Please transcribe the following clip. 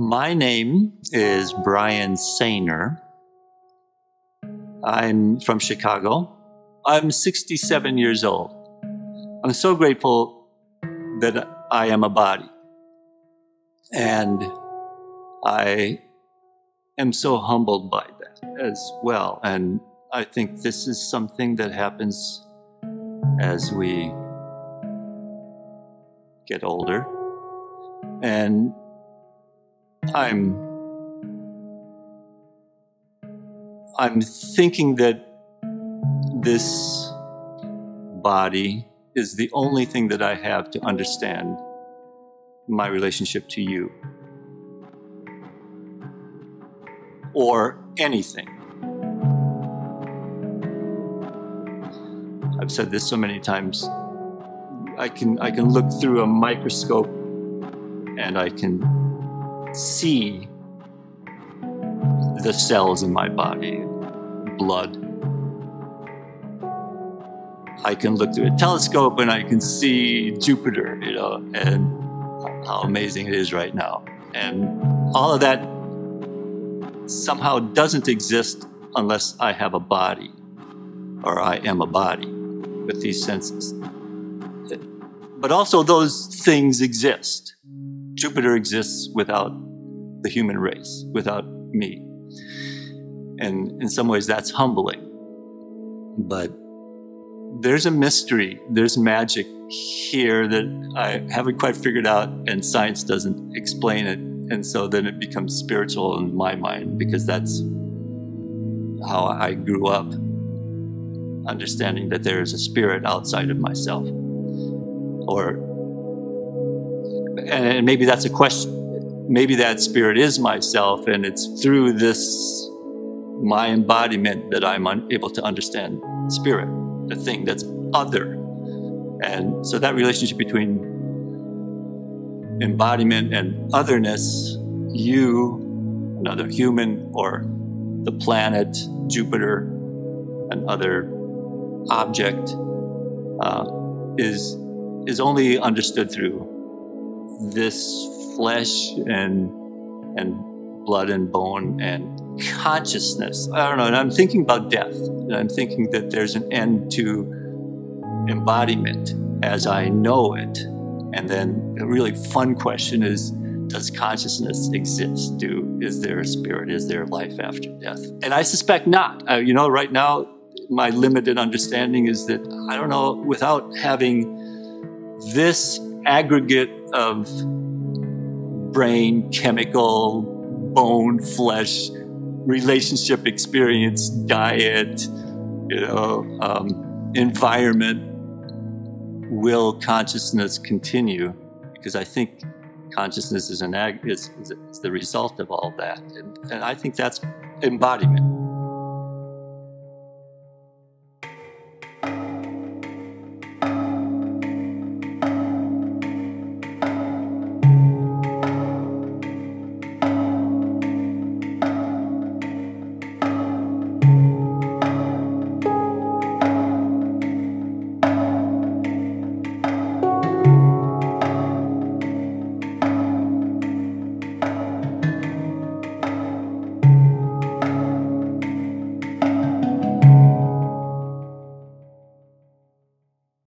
My name is Bryan Saner. I'm from Chicago. I'm 67 years old. I'm so grateful that I am a body. And I am so humbled by that as well. And I think this is something that happens as we get older. And I'm I'm thinking that this body is the only thing that I have to understand my relationship to you or anything. I've said this so many times. I can I can look through a microscope and I can see the cells in my body, blood. I can look through a telescope and I can see Jupiter, you know, and how amazing it is right now. And all of that somehow doesn't exist unless I have a body or I am a body with these senses. But also, those things exist. Jupiter exists without the human race, without me. And in some ways, that's humbling. But there's a mystery, there's magic here that I haven't quite figured out, and science doesn't explain it. And so then it becomes spiritual in my mind because that's how I grew up, understanding that there is a spirit outside of myself. Or and maybe that's a question. Maybe that spirit is myself, and it's through this, my embodiment, that I'm able to understand spirit, the thing that's other. And so that relationship between embodiment and otherness, you, another human, or the planet, Jupiter, another object, uh, is is only understood through this flesh and and blood and bone and consciousness. I don't know. And I'm thinking about death. And I'm thinking that there's an end to embodiment as I know it. And then a really fun question is does consciousness exist? Do is there a spirit? Is there life after death? And I suspect not. Uh, you know, right now my limited understanding is that I don't know without having this aggregate of brain, chemical, bone, flesh, relationship experience, diet, you know, um, environment, will consciousness continue? Because I think consciousness is an ag- is, is, the result of all that, and, and I think that's embodiment.